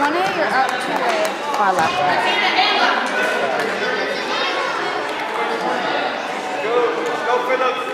one A or up two A? Far left. Right. Go, go Phillips.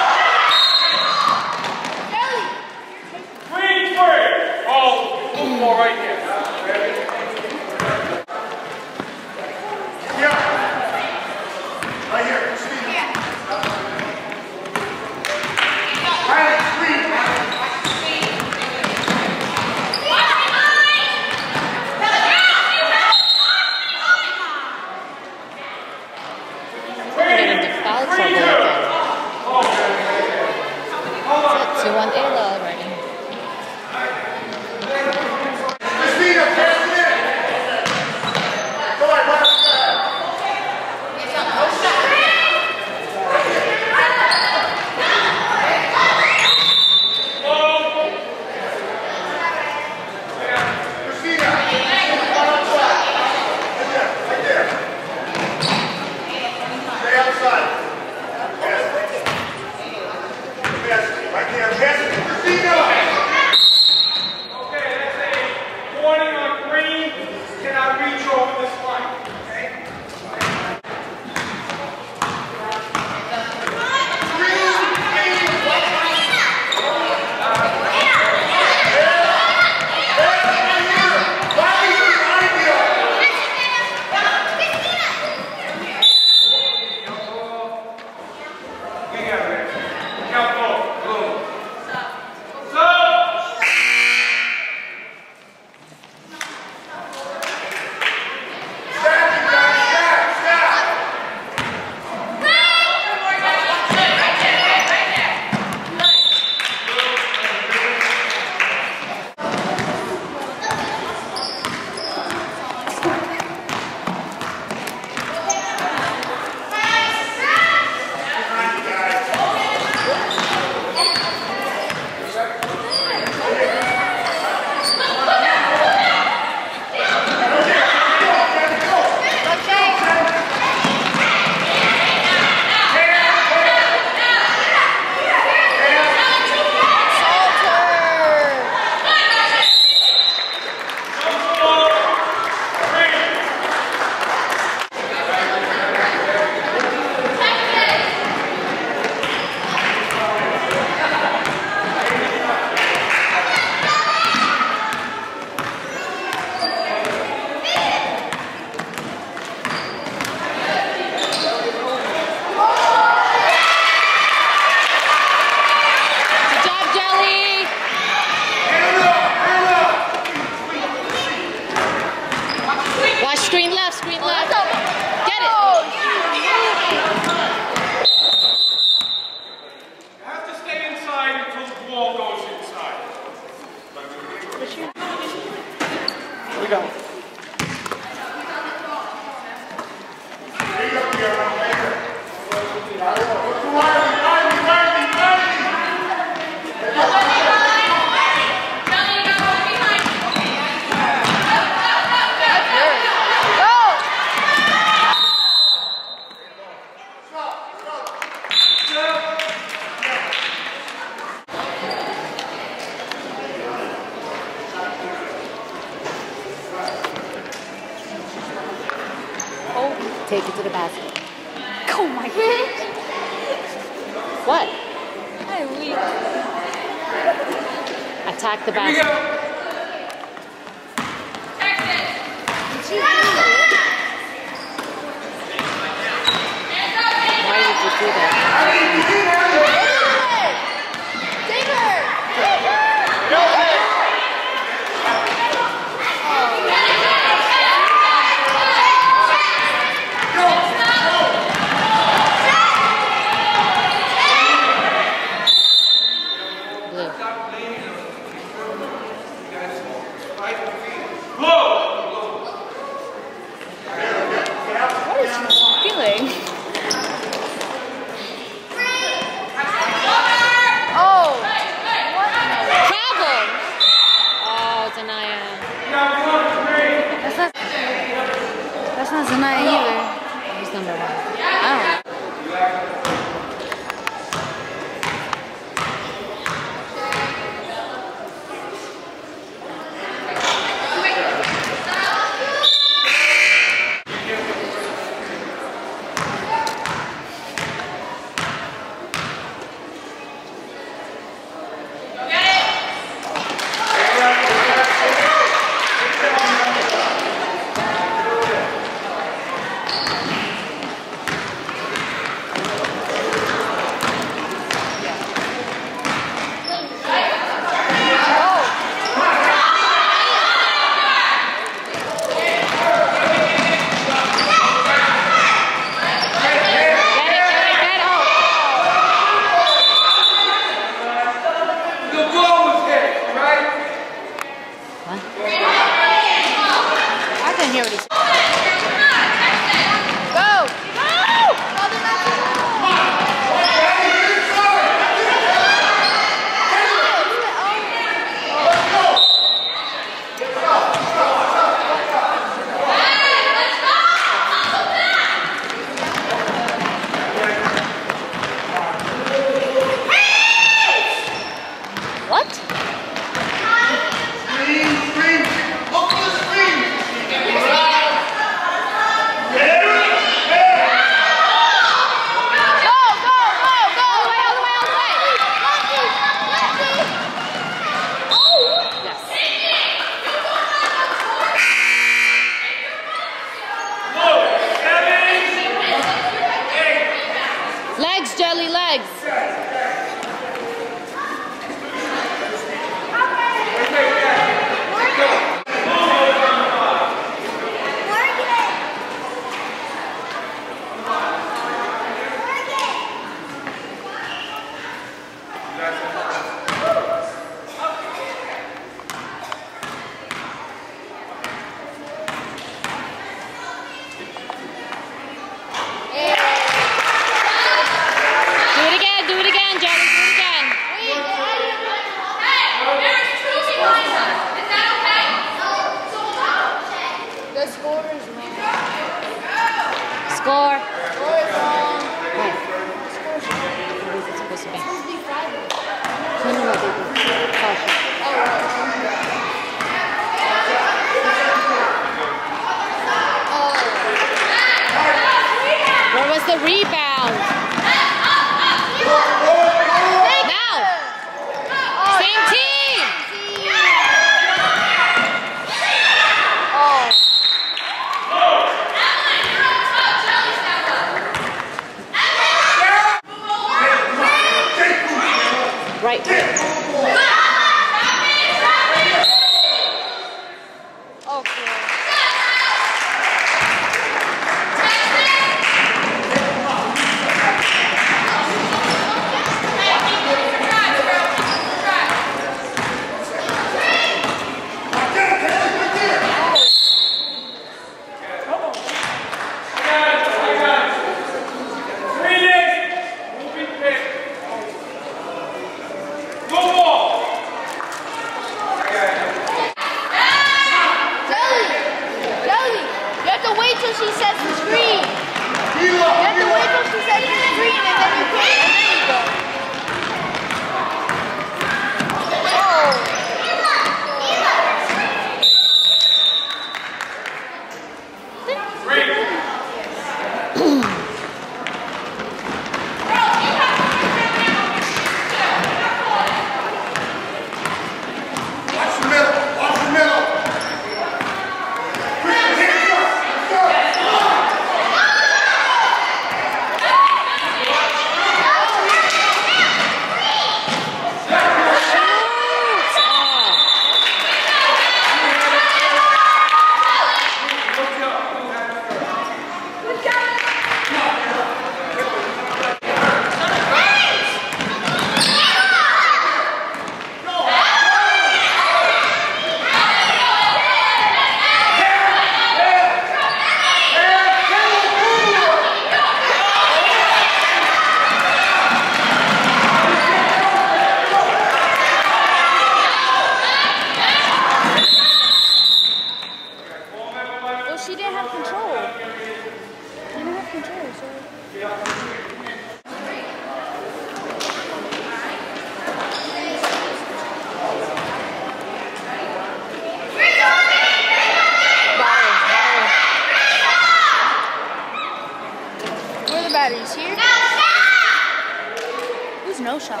no shot.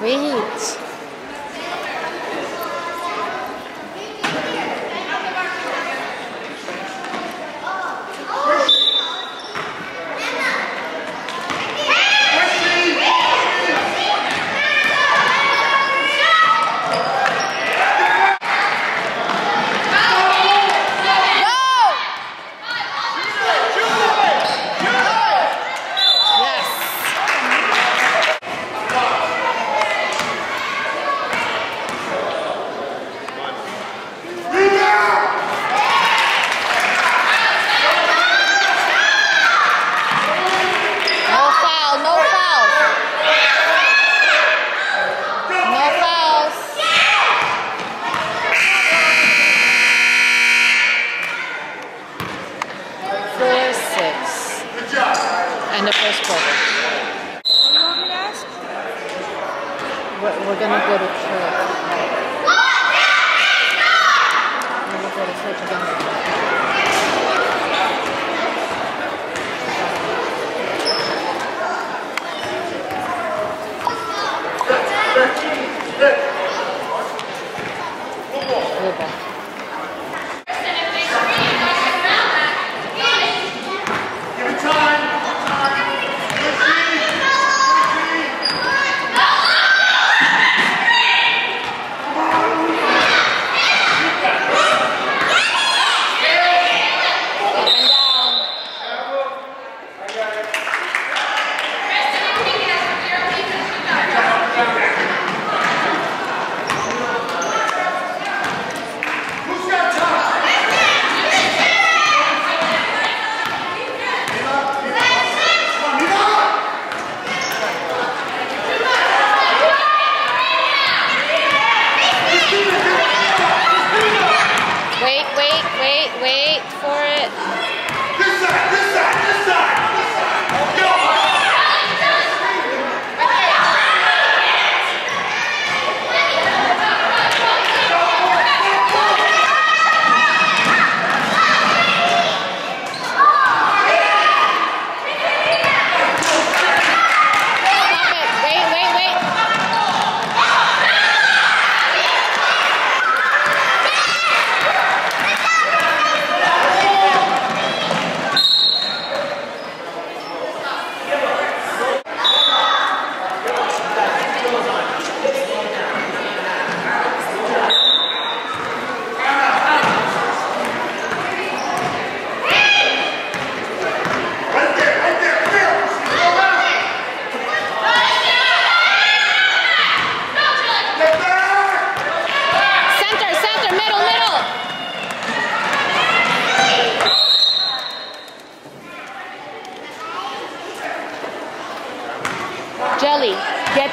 Wait.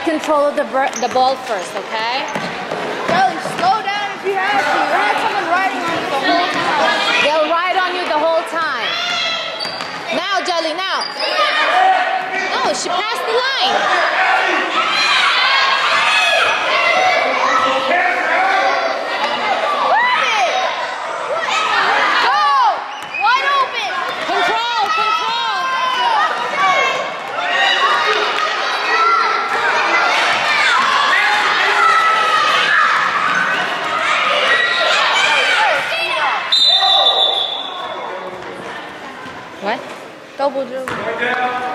control of the, the ball first, okay? Kelly, slow down if you have to. You had someone riding on you the whole time. They'll ride on you the whole time. Now, Jelly, now. Oh, she passed the line. down.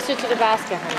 Closer to the basket, honey.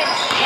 Popcorn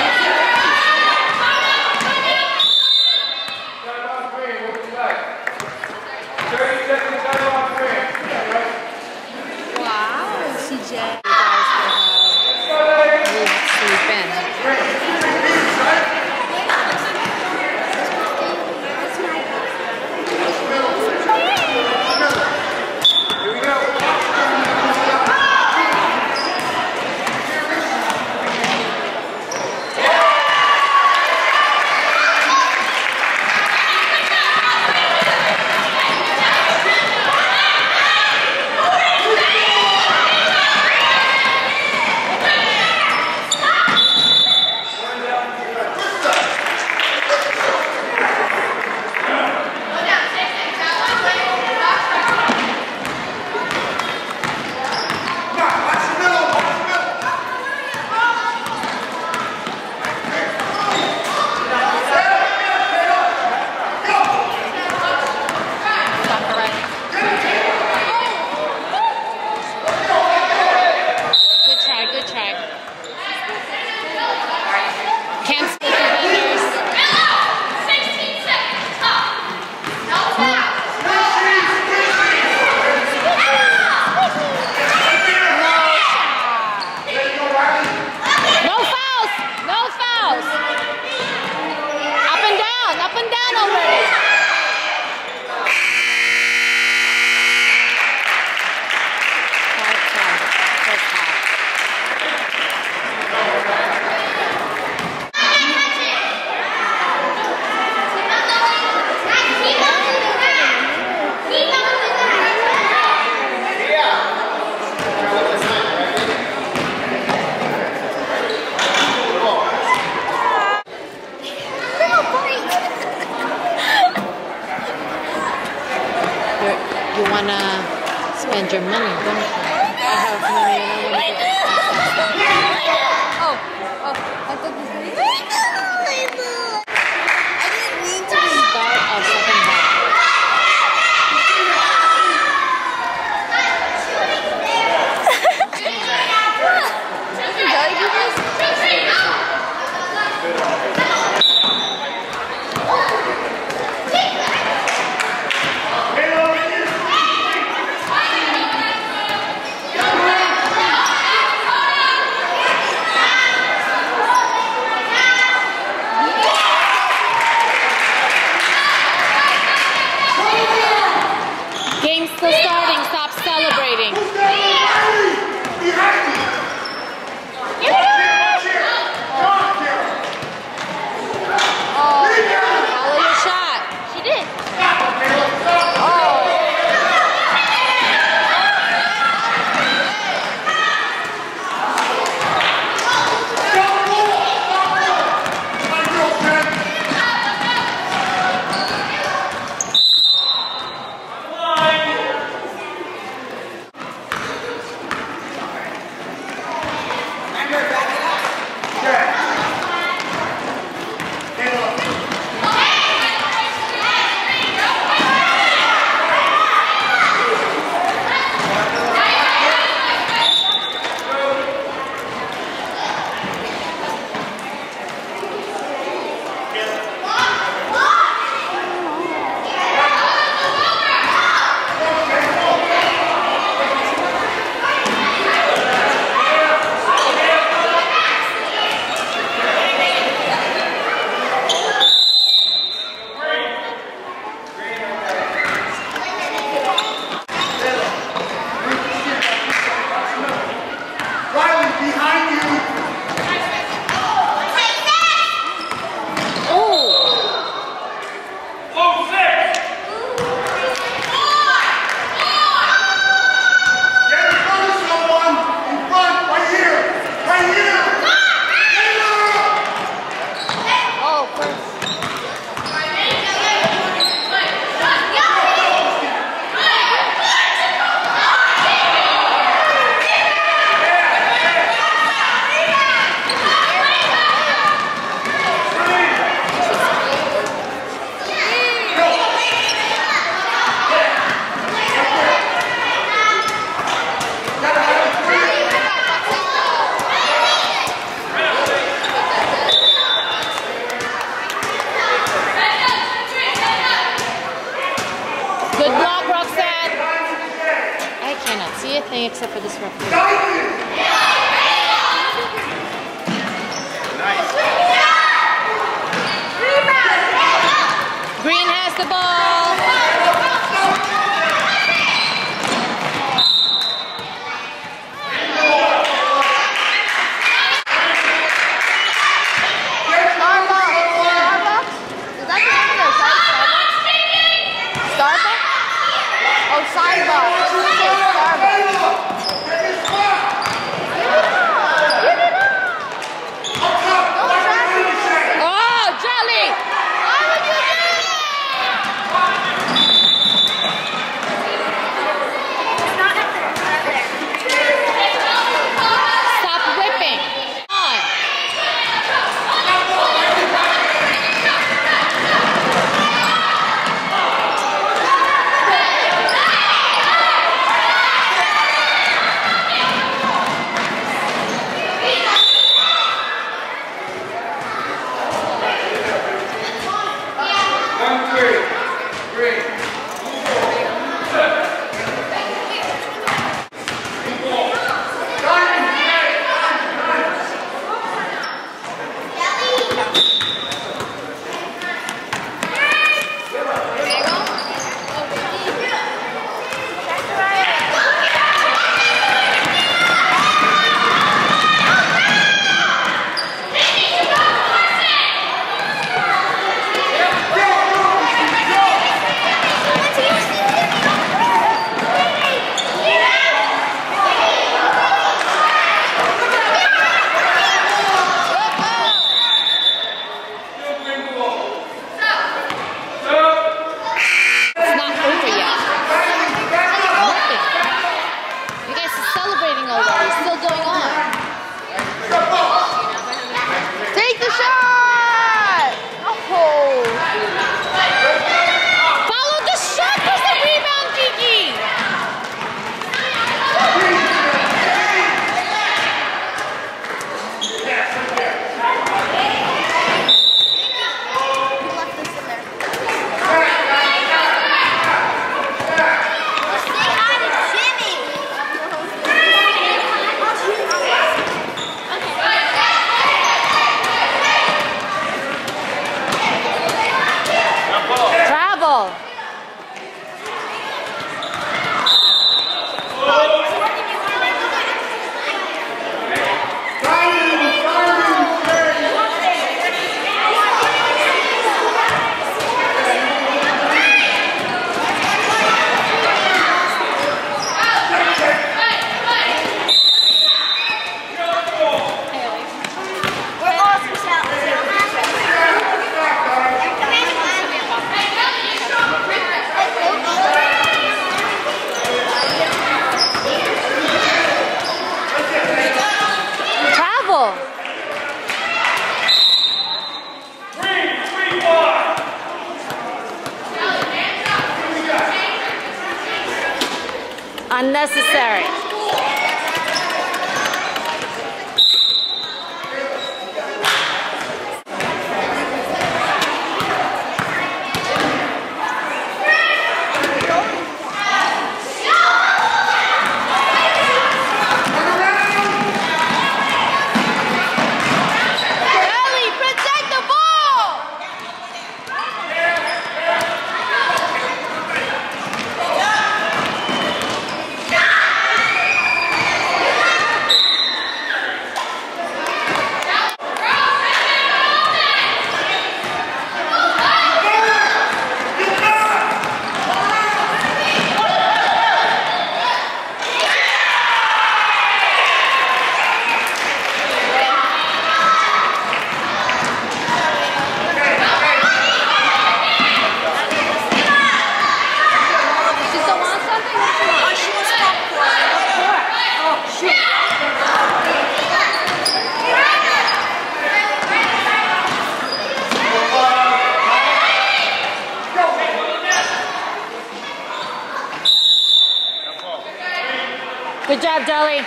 Good job, Dolly.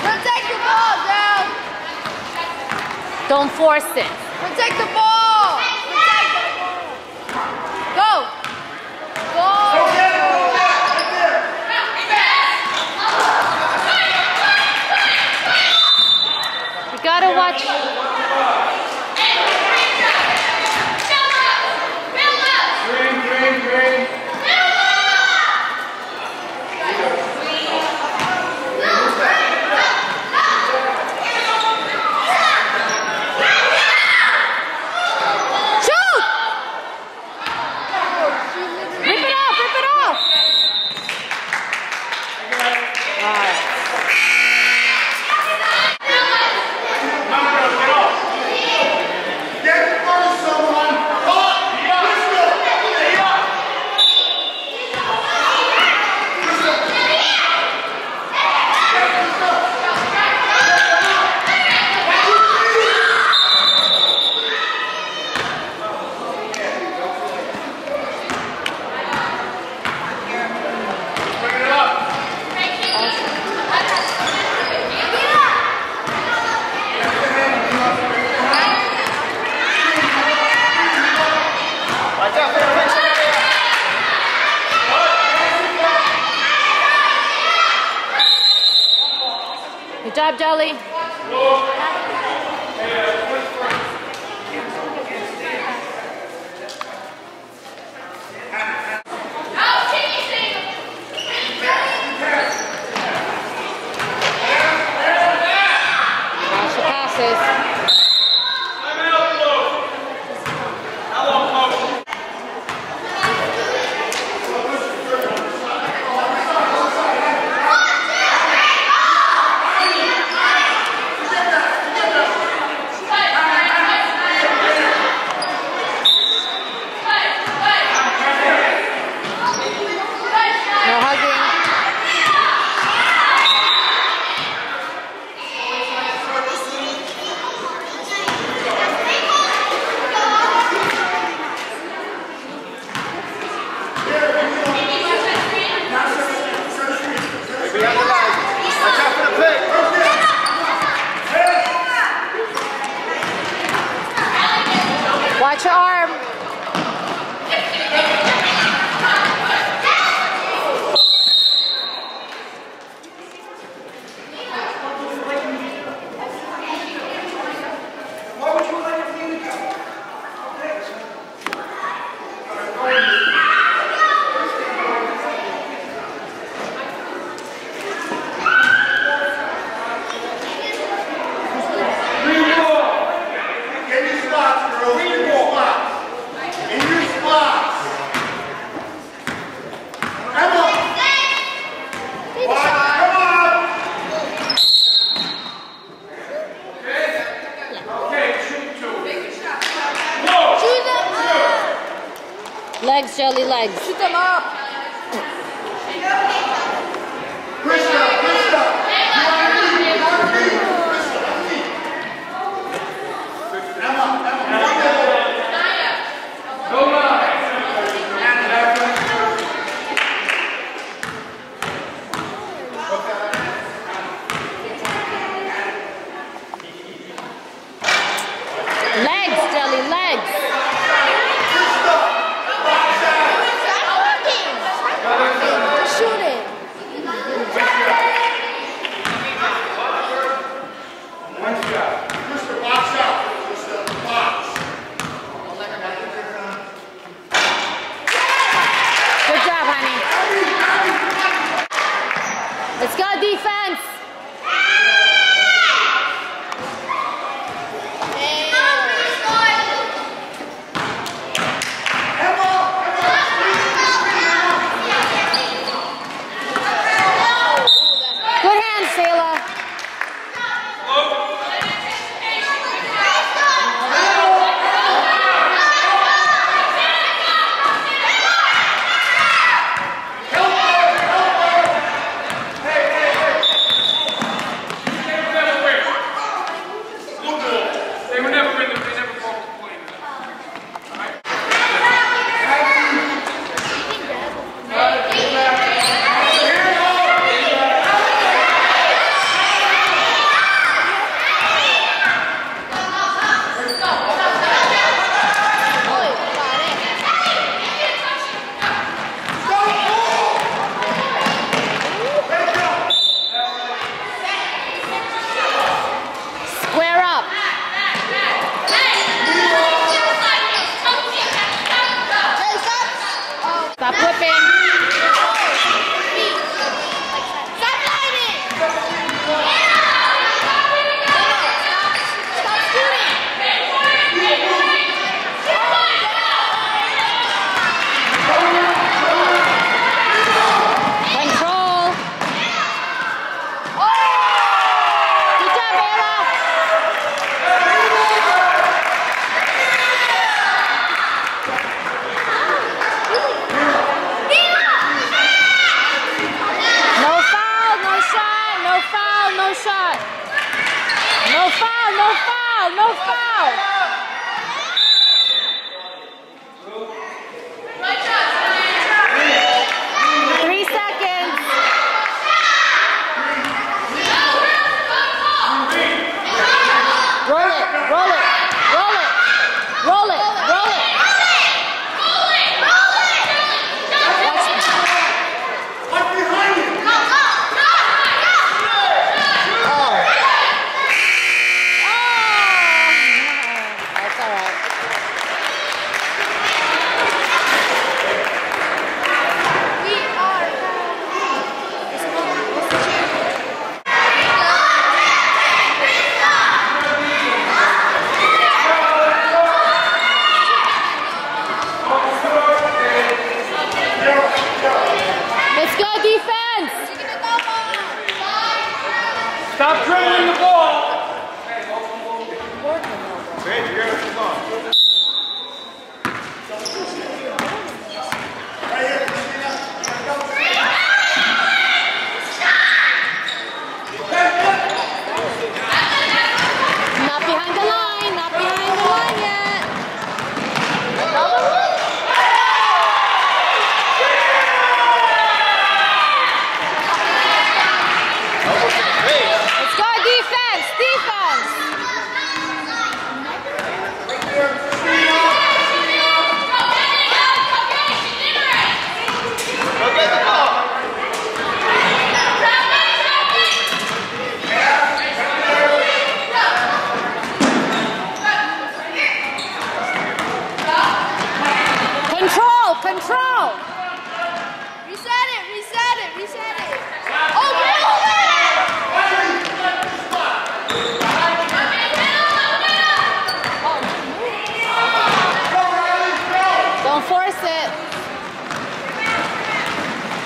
Protect the ball, Dell. Don't force it. Protect the ball. Legs, Jolly, legs. Shoot them up.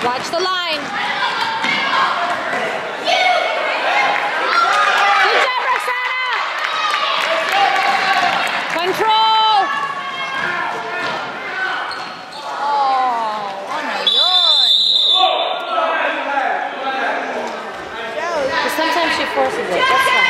Watch the line. Good job, Control. Oh, sometimes she forces it.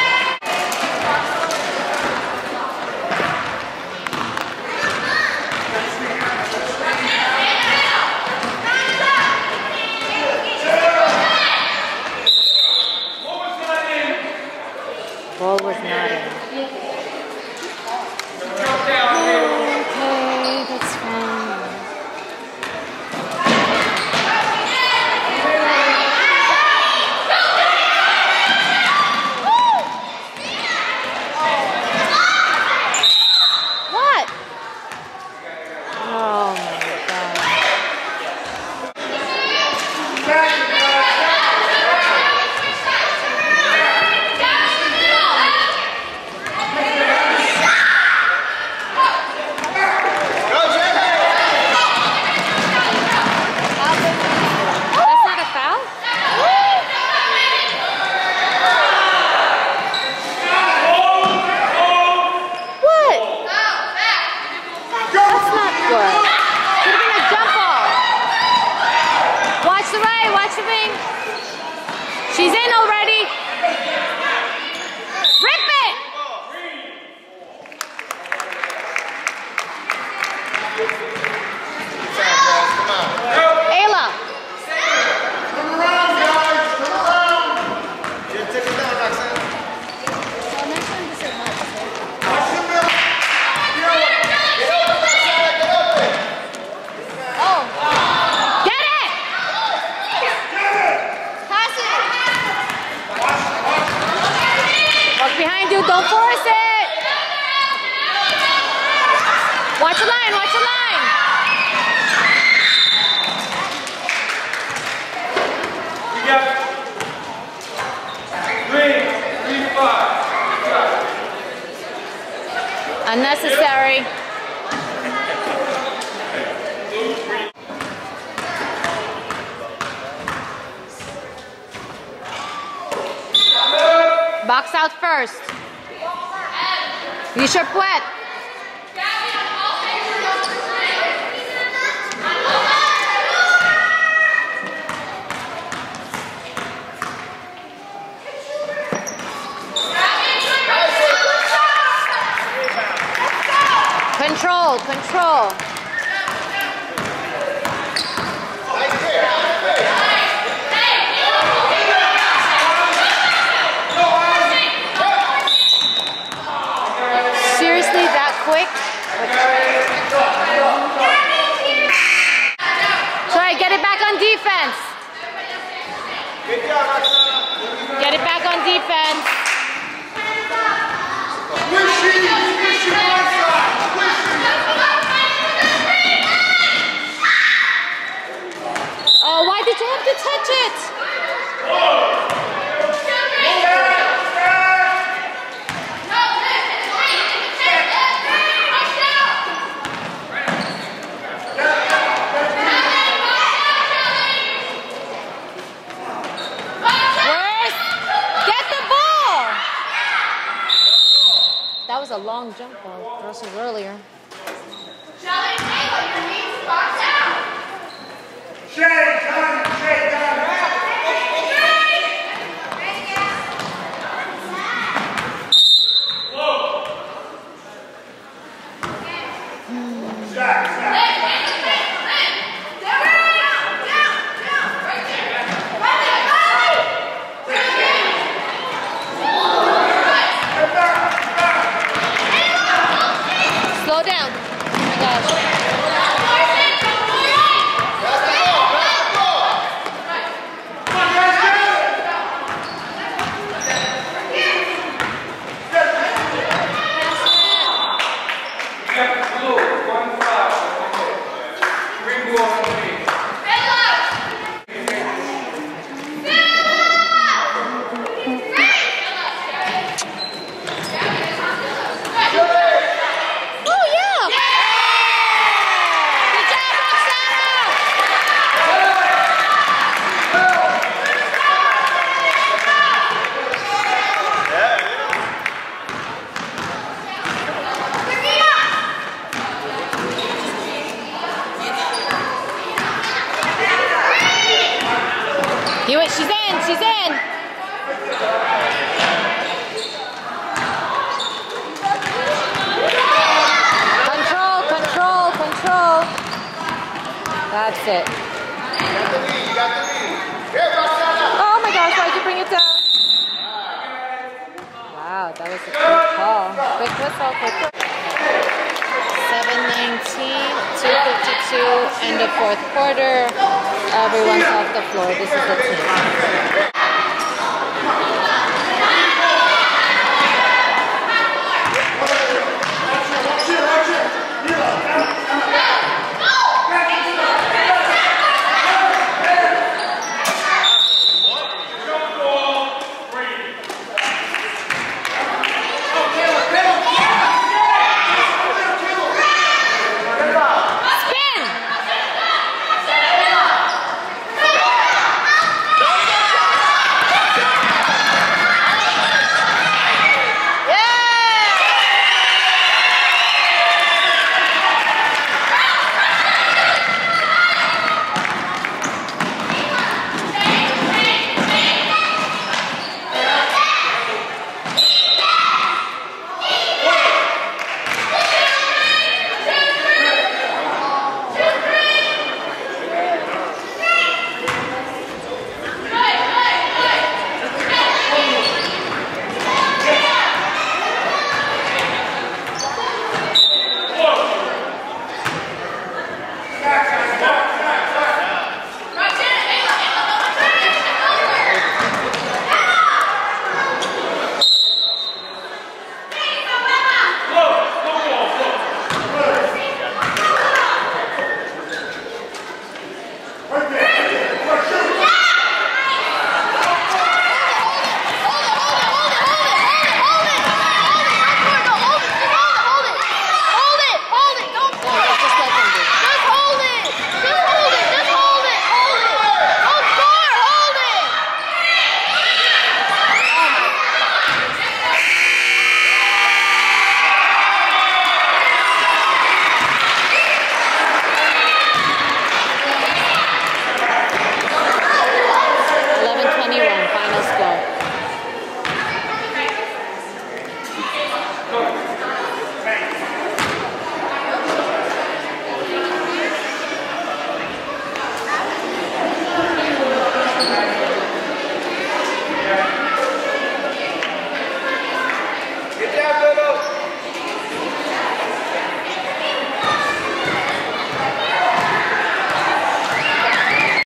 You should quit. Get it back on defense. Oh, why did you have to touch it? was a long jump on Brussels earlier. Shelly, your knees box out. 好。